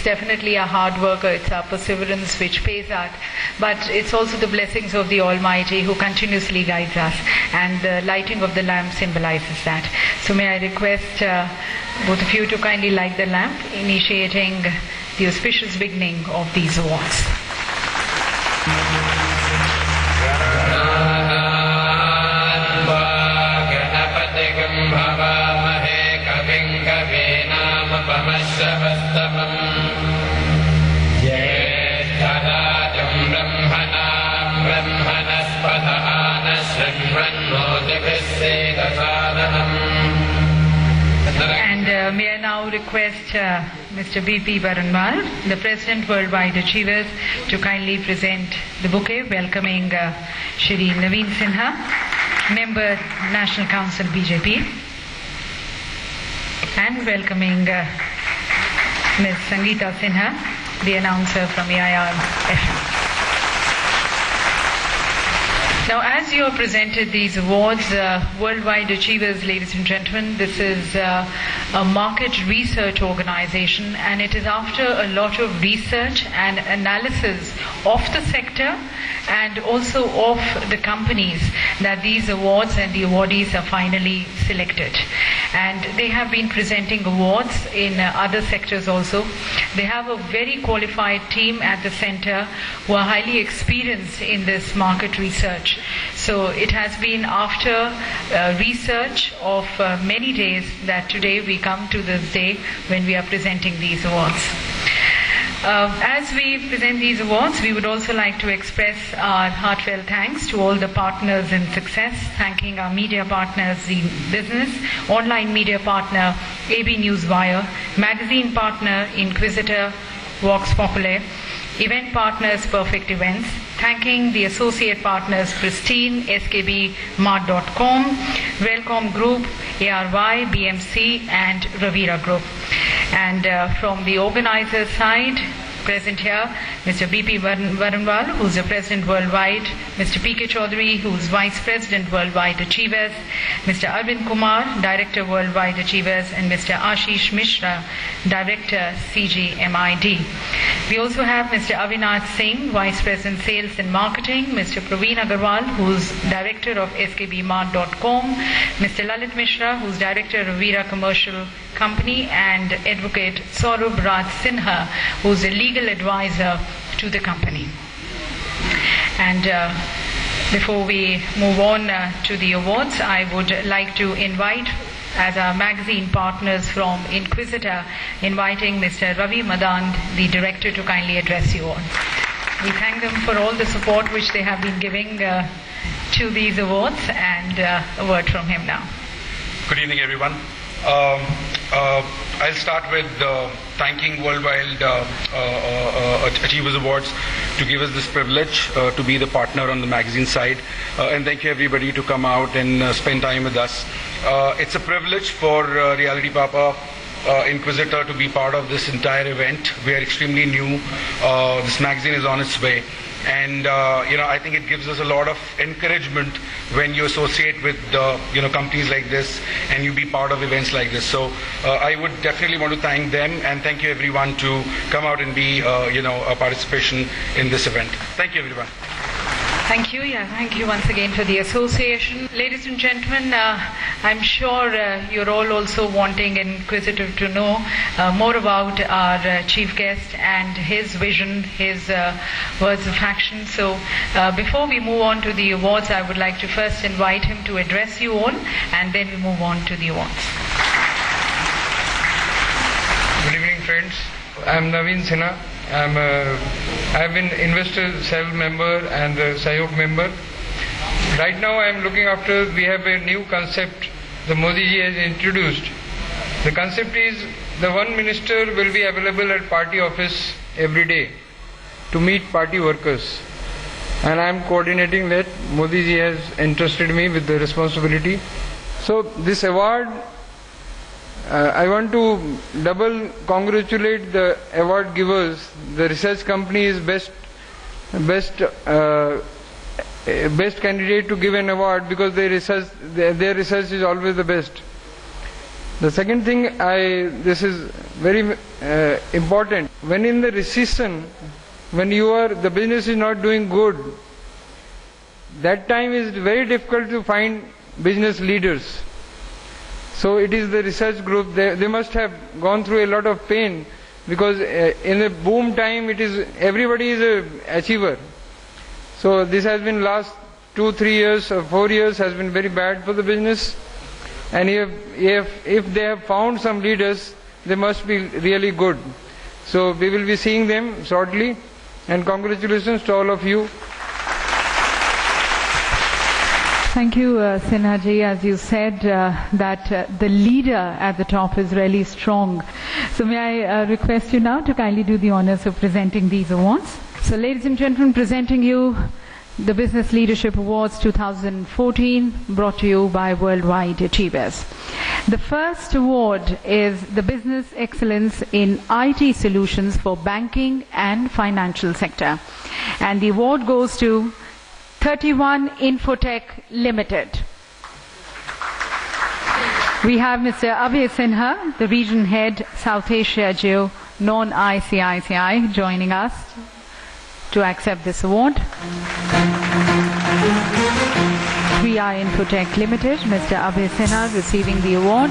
It's definitely a hard worker, it's our perseverance which pays out, but it's also the blessings of the Almighty who continuously guides us, and the lighting of the lamp symbolizes that. So may I request uh, both of you to kindly light the lamp, initiating the auspicious beginning of these awards. Request uh, Mr. B.P. Baranwal, the President Worldwide Achievers, to kindly present the bouquet welcoming uh, Shri Navin Sinha, Member National Council BJP, and welcoming uh, Ms. Sangeeta Sinha, the announcer from FM. Now, as you are presented these awards, uh, Worldwide Achievers, ladies and gentlemen, this is uh, a market research organization, and it is after a lot of research and analysis of the sector and also of the companies that these awards and the awardees are finally selected. And they have been presenting awards in other sectors also. They have a very qualified team at the center who are highly experienced in this market research. So it has been after uh, research of uh, many days that today we come to this day when we are presenting these awards. Uh, as we present these awards, we would also like to express our heartfelt thanks to all the partners in success, thanking our media partners, Zee Business, online media partner, AB Newswire, magazine partner, Inquisitor, Vox Populi, event partners, Perfect Events, thanking the associate partners, Pristine, SKB, Mart.com, Welcome Group, ARY, BMC, and Ravira Group. And uh, from the organizer side, present here, Mr. BP Baranwal, who's the President Worldwide, Mr. PK Chaudhary, who's Vice President Worldwide Achievers, Mr. Arvind Kumar, Director Worldwide Achievers, and Mr. Ashish Mishra, Director CGMID. We also have Mr. Avinath Singh, Vice President Sales and Marketing, Mr. Praveen Agarwal, who's Director of skbmart.com, Mr. Lalit Mishra, who's Director of Veera Commercial Company, and Advocate Saurabh Raj Sinha, who's a legal advisor to the company. And uh, before we move on uh, to the awards, I would like to invite as our magazine partners from Inquisitor, inviting Mr. Ravi Madand, the director, to kindly address you all. We thank them for all the support which they have been giving uh, to these awards, and uh, a word from him now. Good evening, everyone. Um, uh, I'll start with uh, thanking Worldwide uh, uh, uh, Achievers Awards to give us this privilege uh, to be the partner on the magazine side. Uh, and thank you, everybody, to come out and uh, spend time with us. Uh, it's a privilege for uh, Reality Papa. Uh, Inquisitor to be part of this entire event. We are extremely new. Uh, this magazine is on its way and uh, you know I think it gives us a lot of encouragement when you associate with uh, you know companies like this and you be part of events like this. So uh, I would definitely want to thank them and thank you everyone to come out and be uh, you know a participation in this event. Thank you everyone. Thank you. Yeah, thank you once again for the association. Ladies and gentlemen, uh, I'm sure uh, you're all also wanting and inquisitive to know uh, more about our uh, chief guest and his vision, his uh, words of action. So, uh, before we move on to the awards, I would like to first invite him to address you all, and then we move on to the awards. Good evening, friends. I'm Navin Sinha. I'm uh, a, I've been investor cell member and a Sahyog member. Right now, I'm looking after. We have a new concept. The Modi ji has introduced. The concept is the one minister will be available at party office every day to meet party workers. And I'm coordinating that. Modi ji has entrusted me with the responsibility. So this award uh, I want to double congratulate the award givers. The research company is best, best, uh, best candidate to give an award because their research, their, their research is always the best. The second thing, I this is very uh, important. When in the recession, when you are the business is not doing good, that time is very difficult to find business leaders. So it is the research group. They, they must have gone through a lot of pain because uh, in a boom time, it is everybody is a achiever. So this has been last two, three years or four years has been very bad for the business. And if, if, if they have found some leaders, they must be really good. So we will be seeing them shortly. And congratulations to all of you. Thank you, uh, Sinha ji. As you said, uh, that uh, the leader at the top is really strong. So may I uh, request you now to kindly do the honors of presenting these awards. So ladies and gentlemen, presenting you the Business Leadership Awards 2014 brought to you by Worldwide Achievers. The first award is the Business Excellence in IT Solutions for Banking and Financial Sector. And the award goes to 3i Infotech Limited. We have Mr. Abhay Sinha, the region head, South Asia Geo, non-ICICI, joining us to accept this award. 3i Infotech Limited, Mr. Abhay Sinha receiving the award.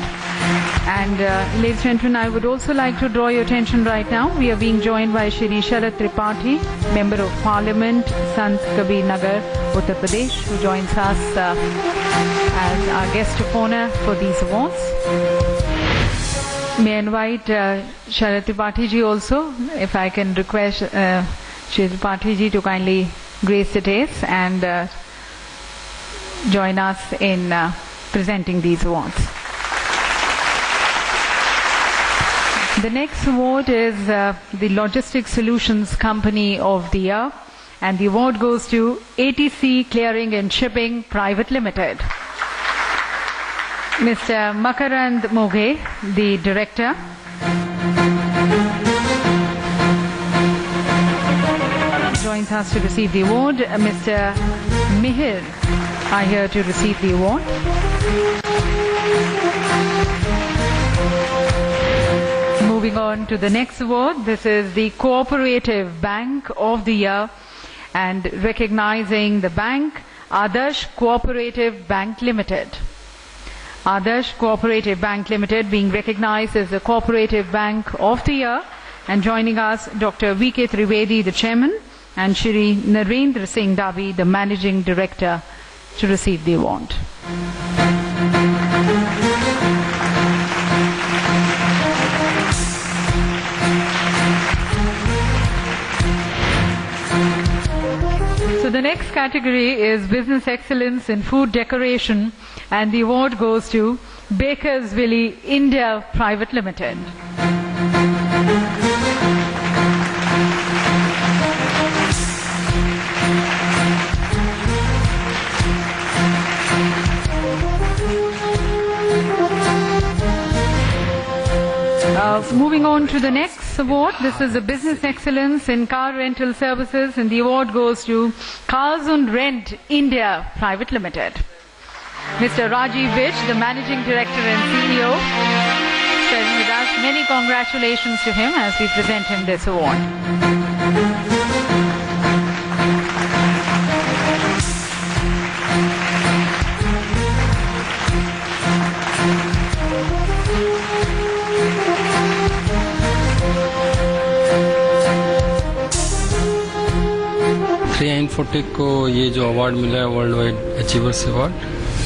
And uh, ladies and gentlemen, I would also like to draw your attention right now. We are being joined by Shri Sharad Tripathi, Member of Parliament, Sant Kabir Nagar, Uttar Pradesh, who joins us uh, as our guest of honor for these awards. May I invite uh, Sharad Tripathi ji also, if I can request uh, Tripathi ji to kindly grace the dais and uh, join us in uh, presenting these awards. The next award is uh, the Logistics Solutions Company of the Year, and the award goes to ATC Clearing and Shipping Private Limited. Mr. Makarand Moge, the director. Joins us to receive the award. Mr. Mihir are here to receive the award. Moving on to the next award, this is the Cooperative Bank of the Year and recognizing the bank Adarsh Cooperative Bank Limited. Adarsh Cooperative Bank Limited being recognized as the Cooperative Bank of the Year and joining us Dr. V.K. Trivedi, the Chairman, and Shri Narendra Singh Davi, the Managing Director, to receive the award. The next category is Business Excellence in Food Decoration and the award goes to Bakers Bakersville India Private Limited. Uh, moving on to the next award, this is a Business Excellence in Car Rental Services, and the award goes to Cars on Rent India Private Limited. Mr. Rajiv Vij, the Managing Director and CEO, present with us. Many congratulations to him as we present him this award. Infotech को ये जो award मिला है world wide achievers award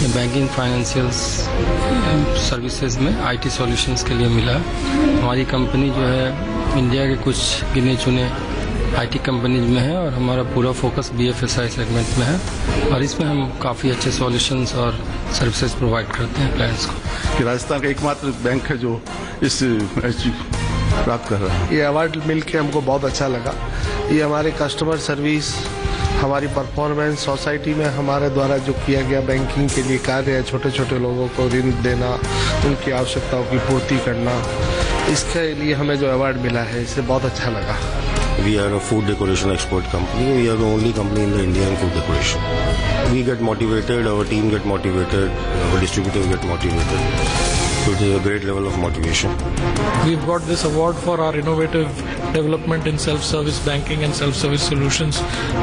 ये banking financial services में IT solutions के लिए मिला है। हमारी कंपनी जो है इंडिया के कुछ गिने चुने आईटी कंपनीज़ में है और हमारा पूरा फोकस बीएफएसआई सेगमेंट में है। और इसमें हम काफ़ी अच्छे सॉल्यूशंस और सर्विसेज़ प्रोवाइड करते हैं क्लाइंट्स को। राजस्थान का एकमात्र बैंक है जो इस प्राप्त कर रहा है। ये अवार्ड मिल के हमको बहुत अच्छा लगा। ये हमारे कस्टमर सर्विस हमारी परफॉर्मेंस सोसाइटी में हमारे द्वारा जो किया गया बैंकिंग के लिए कार्य है छोटे छोटे लोगों को ऋण देना उनकी आवश्यकताओं की पूर्ति करना इसके लिए हमें जो अवार्ड मिला है इससे बहुत अच्छा लगा। We are a food decoration export company we are only company in the Indian food decoration we get motivated our team get motivated distributor get motivated So it is a great level of motivation. We've got this award for our innovative development in self-service banking and self-service solutions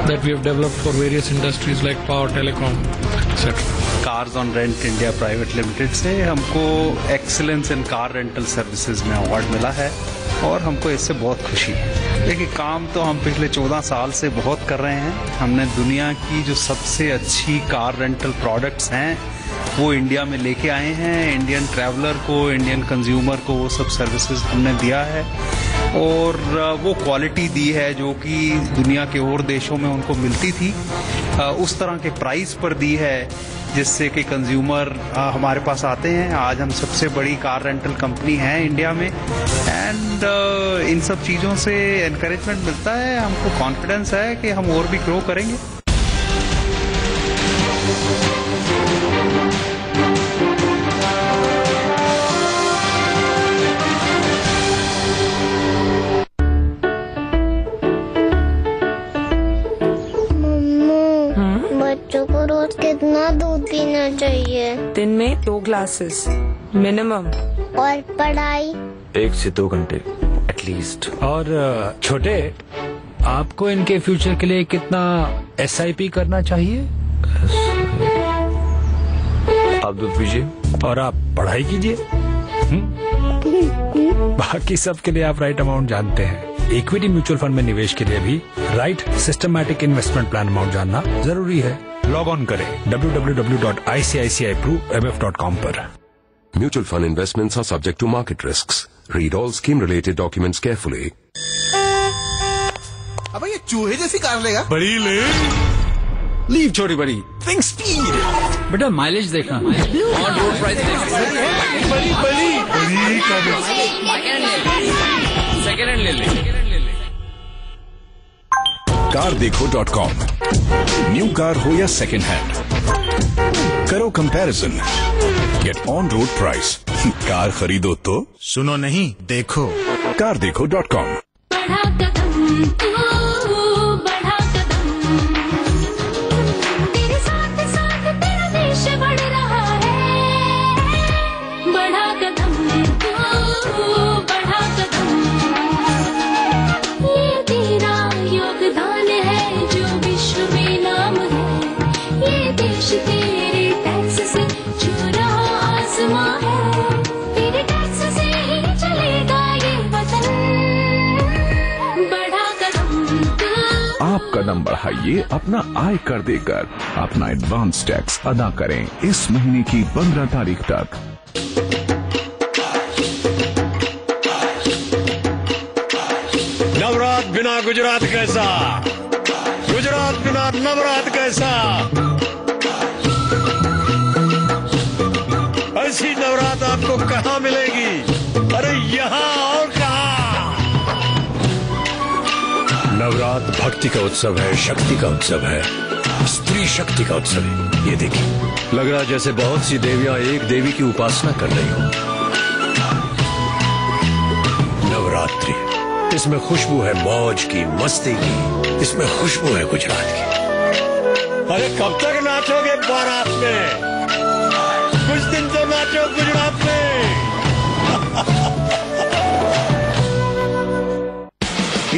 that we have developed for various industries like power, telecom, etc. Cars on rent India private limited से हमको excellence in car rental services में award मिला है और हमको इससे बहुत खुशी है। देखिए काम तो हम पिछले 14 साल से बहुत कर रहे हैं। हमने दुनिया की जो सबसे अच्छी कार रेंटल प्रोडक्ट्स हैं वो इंडिया में लेके आए हैं। इंडियन ट्रैवलर को इंडियन कंज्यूमर को वो सब सर्विसेज़ हमने दिया है। और वो क्वालिटी दी है जो कि दुनिया के और देशों में उनको मिलती थी। उस तरह के प्राइस पर दी है, जिससे कि कंज्यूमर हमारे पास आते हैं। आज हम सबसे बड़ी कार रेंटल कंपनी है इंडिया में। एंड इन सब चीज़ों से इनक्रेजमेंट मिलता है, हमको कॉन्फिडेंस है कि हम और भी ग्रो करेंगे। चाहिए। दिन में दो ग्लासेस मिनिमम और पढ़ाई। एक से दो घंटे एटलीस्ट और छोटे आपको इनके फ्यूचर के लिए कितना एसआईपी करना चाहिए? आप दूध पीजिए और आप पढ़ाई कीजिए। बाकी सब के लिए आप राइट अमाउंट जानते हैं। इक्विटी म्यूचुअल फंड में निवेश के लिए भी right systematic investment plan amount जानना ज़रूरी है। लॉग ऑन करें डब्ल्यू डब्ल्यू डब्ल्यू www.icicipru.mf.com पर। Mutual fund investment are subject to market risk read all scheme related documents carefully अब ये चूहे जैसी कार लेगा। बड़ी ले। लीव छोटी बड़ी। थिंक स्पीड बेटा माइलेज देखा ऑन रोड प्राइस बड़ी बड़ी बड़ी। सेकंड हैंड ले ले। कार देखो डॉट कॉम न्यू कार हो या सेकेंड हैंड करो comparison get on road price car खरीदो तो। सुनो नहीं देखो। कार देखो डॉट कॉम कदम बढ़ाइए अपना आय कर देकर अपना एडवांस टैक्स अदा करें इस महीने की पंद्रह तारीख तक। नवरात बिना गुजरात कैसा? गुजरात बिना नवरात कैसा? ऐसी नवरात आपको कहाँ मिलेगी? नवरात भक्ति का उत्सव है, शक्ति का उत्सव है। स्त्री शक्ति का उत्सव है, ये देखिए। लग रहा जैसे बहुत सी देवियाँ एक देवी की उपासना कर रही हो। नवरात्रि, इसमें खुशबू है मौज की, मस्ती की, इसमें खुशबू है गुजरात की। अरे कब तक नाचोगे बारात में?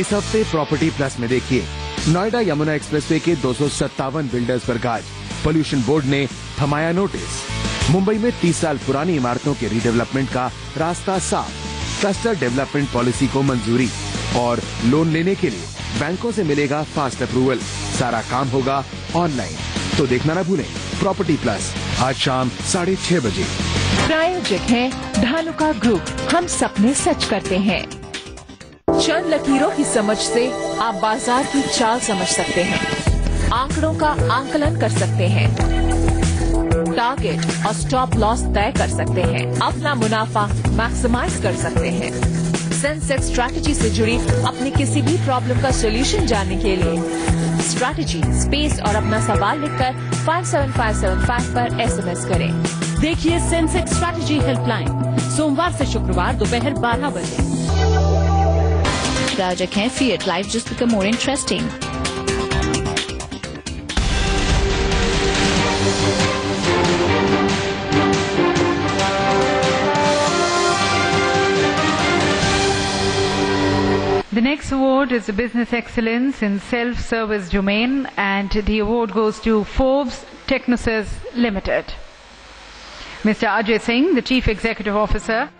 इस हफ़्ते प्रॉपर्टी प्लस में देखिए। नोएडा यमुना एक्सप्रेसवे के दो सौ सत्तावन बिल्डर्स पर गाज। पोल्यूशन बोर्ड ने थमाया नोटिस मुंबई में 30 साल पुरानी इमारतों के रीडेवलपमेंट का रास्ता साफ़। क्लस्टर डेवलपमेंट पॉलिसी को मंजूरी। और लोन लेने के लिए बैंकों से मिलेगा फास्ट अप्रूवल सारा काम होगा ऑनलाइन तो देखना ना भूलें। प्रॉपर्टी प्लस आज शाम साढ़े छह बजे। प्रायोजक है धानुका ग्रुप हम सपने सच करते हैं। चंद लकीरों की समझ से आप बाज़ार की चाल समझ सकते हैं। आंकड़ों का आंकलन कर सकते हैं। टारगेट और स्टॉप लॉस तय कर सकते हैं। अपना मुनाफा मैक्सिमाइज कर सकते हैं। सेंसेक्स स्ट्रैटेजी से जुड़ी अपनी किसी भी प्रॉब्लम का सोल्यूशन जानने के लिए स्ट्रैटेजी स्पेस और अपना सवाल लिखकर 57575 पर एसएमएस करें। देखिए सेंसेक्स स्ट्रैटेजी हेल्पलाइन सोमवार से शुक्रवार दोपहर 12 बजे। such life just become more interesting. The next award is the Business Excellence in Self-Service Domain and the award goes to Forbes Technosys Limited. Mr. Ajay Singh, the Chief Executive Officer.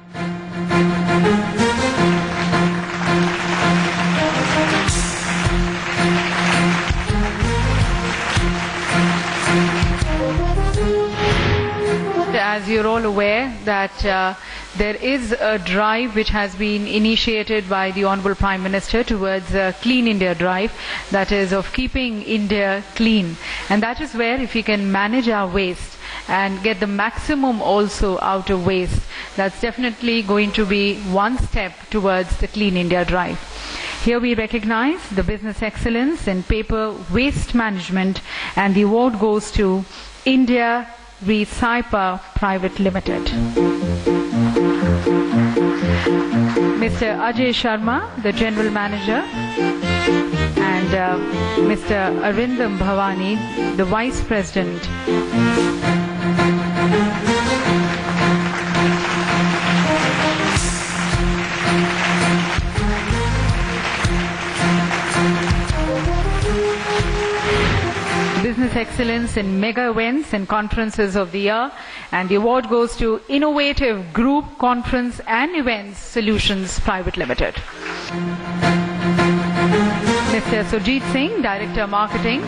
You're all aware that uh, there is a drive which has been initiated by the Honorable Prime Minister towards a Clean India drive, that is of keeping India clean. And that is where if we can manage our waste and get the maximum also out of waste, that's definitely going to be one step towards the Clean India drive. Here we recognize the business excellence in paper waste management and the award goes to India Recypa Private Limited. Mr. Ajay Sharma, the General Manager, and uh, Mr. Arindam Bhavani, the Vice President. Business Excellence in Mega Events and Conferences of the Year, and the award goes to Innovative Group Conference and Events Solutions Private Limited. Mr. Sujit Singh, Director Marketing.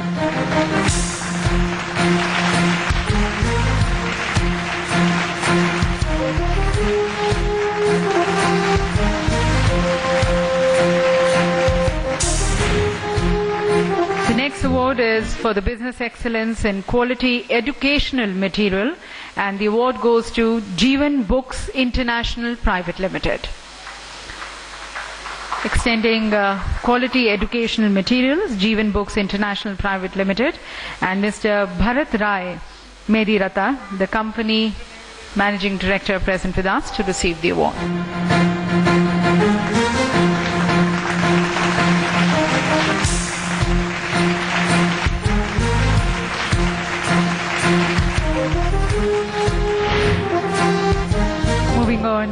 Award is for the Business Excellence in Quality Educational Material, and the award goes to Jeevan Books International Private Limited. Extending uh, quality educational materials, Jeevan Books International Private Limited, and Mr. Bharat Rai Medirata, the company managing director, present with us to receive the award.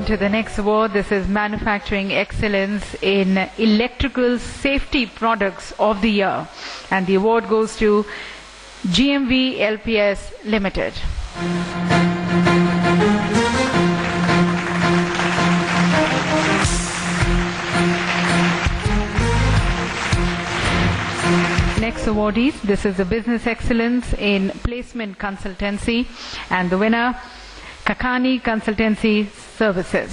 To the next award, this is Manufacturing Excellence in Electrical Safety Products of the Year. And the award goes to JMV LPS Limited. Next awardees, this is the Business Excellence in Placement Consultancy, and the winner, Kakani Consultancy Services.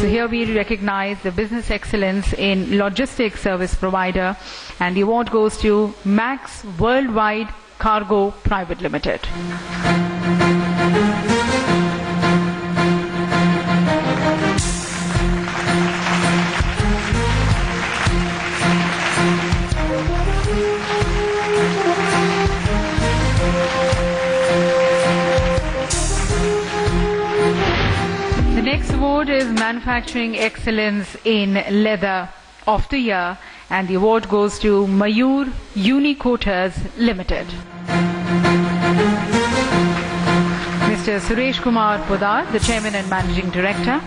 So here we recognize the business excellence in logistics service provider and the award goes to Max Worldwide Cargo Private Limited. Next award is Manufacturing Excellence in Leather of the Year, and the award goes to Mayur Uniquoters Limited. Mr. Suresh Kumar Podar, the Chairman and Managing Director.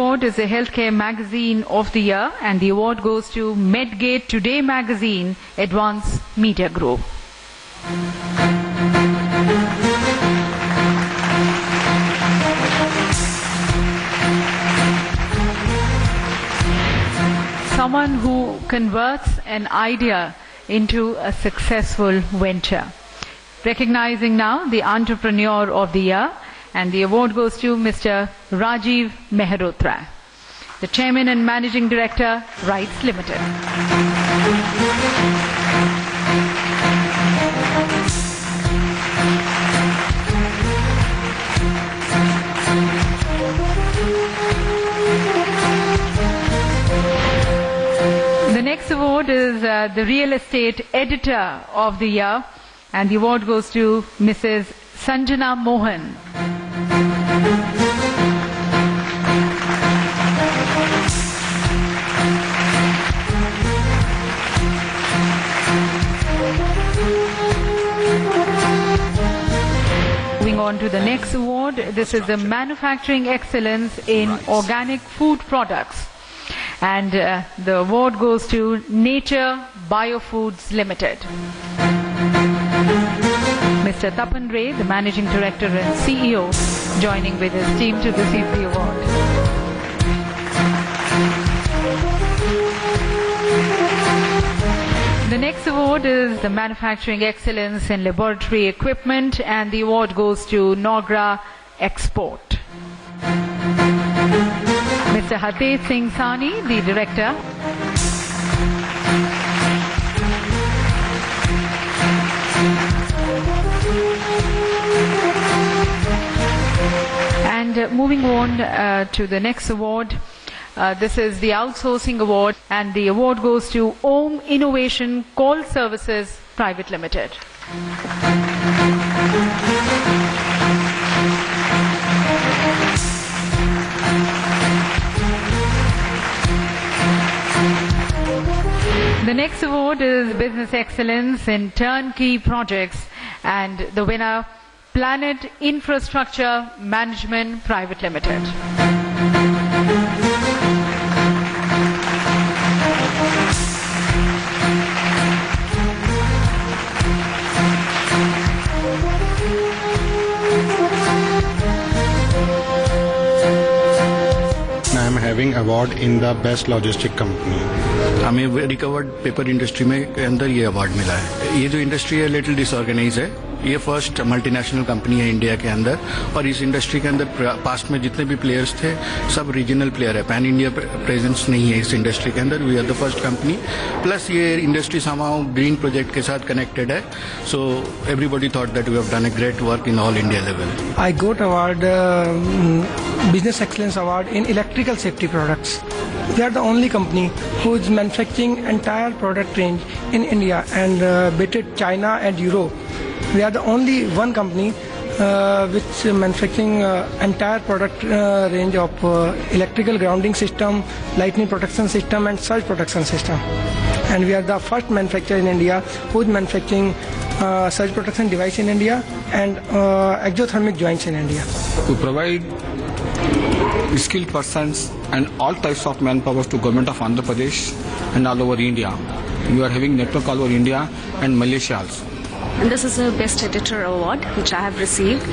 Award is the Healthcare Magazine of the Year, and the award goes to Medgate Today Magazine Advance Media Group. Someone who converts an idea into a successful venture. Recognizing now the Entrepreneur of the Year, and the award goes to Mr. Rajiv Mehrotra, the Chairman and Managing Director, RITES Limited. The next award is uh, the Real Estate Editor of the Year, and the award goes to Mrs. Sanjana Mohan. Moving on to the next award, this is the Manufacturing Excellence in Organic Food Products. And uh, the award goes to Nature Biofoods Limited. Mr. Tapan Ray, the Managing Director and CEO, joining with his team to receive the award. The next award is the Manufacturing Excellence in Laboratory Equipment, and the award goes to Nogra Export. Mr. Hardev Singh Sani, the Director. Moving on uh, to the next award. Uh, this is the Outsourcing Award, and the award goes to Om Innovation Call Services Private Limited. The next award is Business Excellence in Turnkey Projects, and the winner, Planet Infrastructure Management Private Limited. I am having award in the best logistic company. हमें recovered paper industry में के अंदर ये award मिला है ये जो industry है लिटिल डिसऑर्गेनाइज है ये फ़र्स्ट मल्टीनेशनल कंपनी है इंडिया के अंदर और इस इंडस्ट्री के अंदर पास्ट में जितने भी प्लेयर्स थे सब रीजनल प्लेयर है पैन इंडिया प्रेजेंस नहीं है इस इंडस्ट्री के अंदर we are the first company plus ये इंडस्ट्री समाओ ग्रीन प्रोजेक्ट के साथ कनेक्टेड है so everybody thought that we have done a great work in all India level got award uh, Business Excellence Award in electrical safety products. We are the only company who is manufacturing entire product range in India and uh, China and Europe. We are the only one company uh, which manufacturing uh, entire product uh, range of uh, electrical grounding system, lightning protection system, and surge protection system. And we are the first manufacturer in India who is manufacturing uh, surge protection device in India and uh, exothermic joints in India. to provide skilled persons and all types of manpower to government of Andhra Pradesh and all over India. We are having network all over India and Malaysia also. And this is a Best Editor Award, which I have received.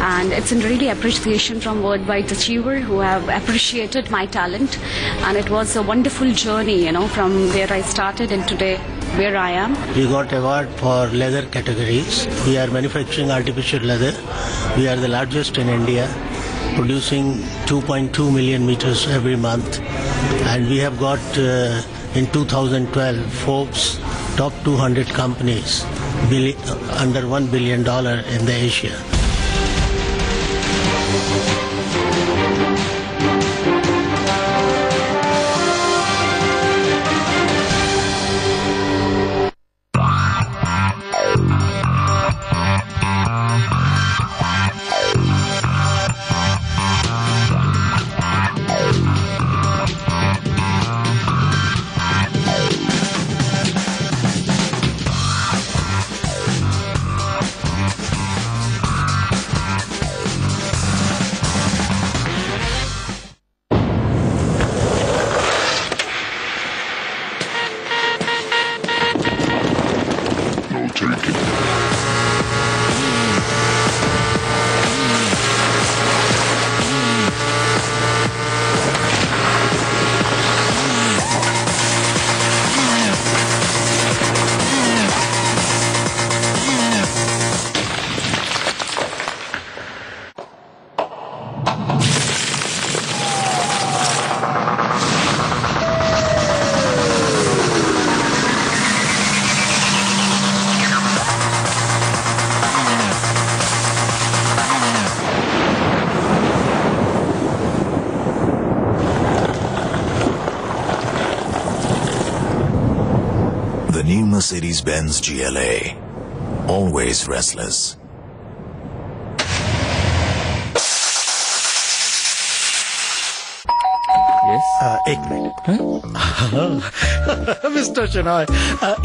And it's in really appreciation from Worldwide Achiever, who have appreciated my talent. And it was a wonderful journey, you know, from where I started and today where I am. We got award for leather categories. We are manufacturing artificial leather. We are the largest in India, producing 2.2 million meters every month. And we have got uh, in 2012 Forbes top 200 companies under 1 billion dollar in the Asia. Mercedes-Benz GLA. Always restless. Mister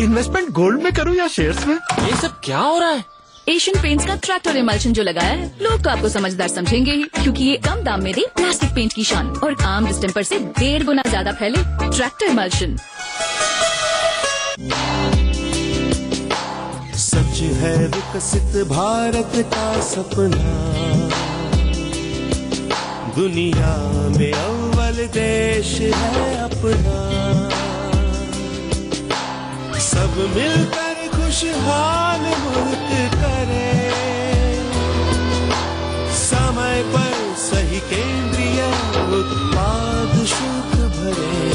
investment gold में करूँ या shares में? ये सब क्या हो रहा है? एशियन पेंट्स का ट्रैक्टर इमल्शन जो लगाया है लोग तो आपको समझदार समझेंगे ही क्योंकि ये कम दाम में दे प्लास्टिक पेंट की शान और आम डिस्टेंपर से डेढ़ गुना ज़्यादा फैले ट्रैक्टर इमल्शन है विकसित भारत का सपना। दुनिया में अव्वल देश है अपना। सब मिलकर खुशहाल मुल्क करे। समय पर सही केंद्रीय उत्पाद शुल्क भरे।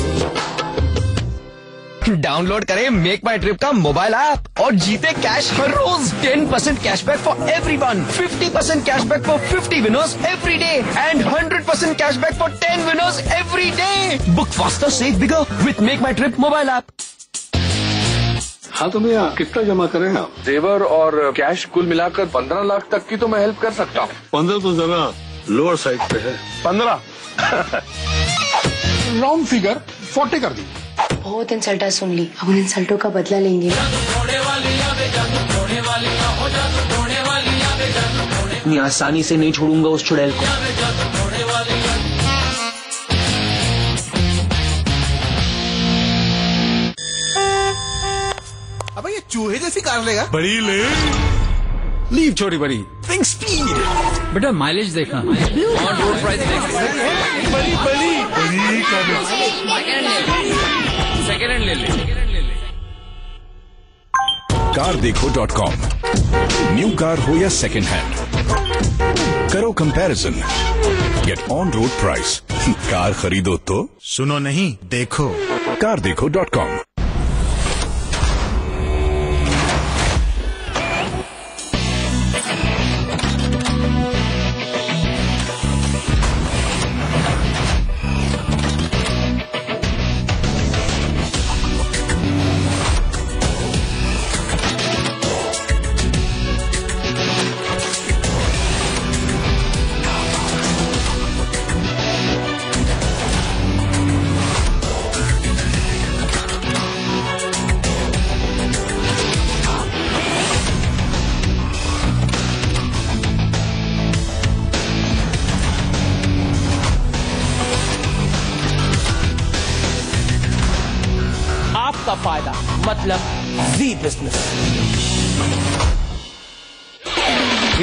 डाउनलोड करें मेक माई ट्रिप का मोबाइल ऐप और जीते कैश हर रोज ten percent cash back for every one fifty percent cash back for fifty winners every day and hundred percent cash back for ten winners every day book faster save bigger with MakeMyTrip mobile app हाँ तो भैया कितना जमा करें आप? जेवर और cash कुल मिलाकर पंद्रह लाख तक की तो मैं हेल्प कर सकता हूँ। पंद्रह तो जरा लोअर साइड पे है। पंद्रह? राउंड फिगर फोर्टी कर दी। बहुत इंसल्टा सुन ली। अब उन इंसल्टों का बदला लेंगे। इतनी आसानी से नहीं छोड़ूँगा उस चुड़ैल को। अबे ये चूहे जैसी कार लेगा। बड़ी ले। लीव छोटी बड़ी। थिंक स्पीड बेटा माइलेज देखना ऑन रोड प्राइस देखना बड़ी बड़ी। बड़ी सेकेंड हैंड ले। ले कार देखो डॉट कॉम न्यू कार हो या सेकेंड हैंड करो comparison get on road price car खरीदो तो? सुनो नहीं देखो। कार देखो डॉट कॉम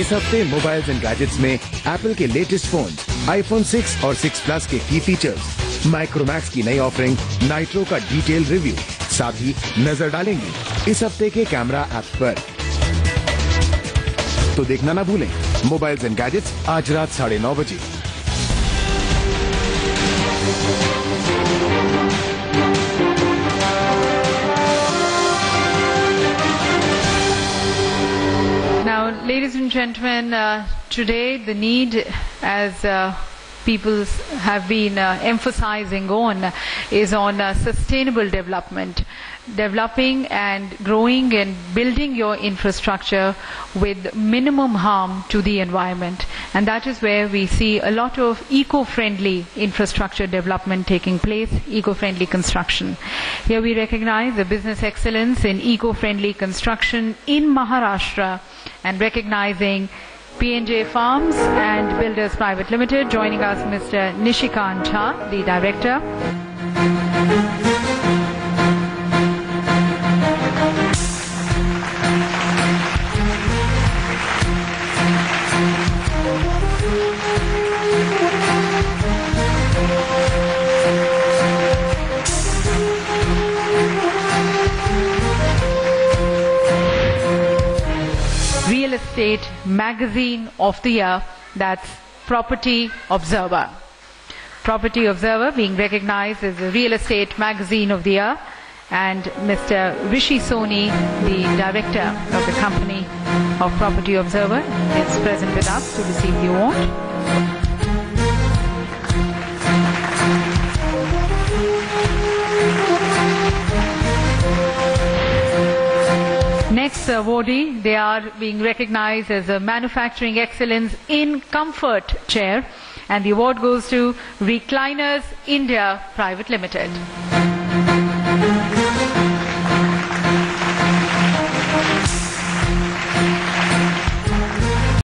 इस हफ़्ते मोबाइल्स एंड गैजेट्स में एप्पल के लेटेस्ट फ़ोन आईफोन 6 और 6 प्लस के की फीचर्स माइक्रोमैक्स की नई ऑफरिंग नाइट्रो का डिटेल रिव्यू साथ ही नज़र डालेंगे इस हफ़्ते के कैमरा ऐप पर। तो देखना ना भूलें, मोबाइल्स एंड गैजेट्स आज रात साढ़े नौ बजे। Gentlemen, uh, today the need, as uh, people have been uh, emphasizing on, is on uh, sustainable development. Developing and growing and building your infrastructure with minimum harm to the environment. And that is where we see a lot of eco-friendly infrastructure development taking place, eco-friendly construction. Here we recognize the business excellence in eco-friendly construction in Maharashtra and recognizing P&J Farms and Builders Private Limited. Joining us, Mr. Nishikant Jha, the director. Magazine of the Year, that's Property Observer. Property Observer being recognized as the Real Estate Magazine of the Year, and Mr. Rishi Soni, the director of the company of Property Observer, is present with us to receive the award. next awardee, uh, they are being recognized as a Manufacturing Excellence in Comfort Chair and the award goes to Recliners India Private Limited.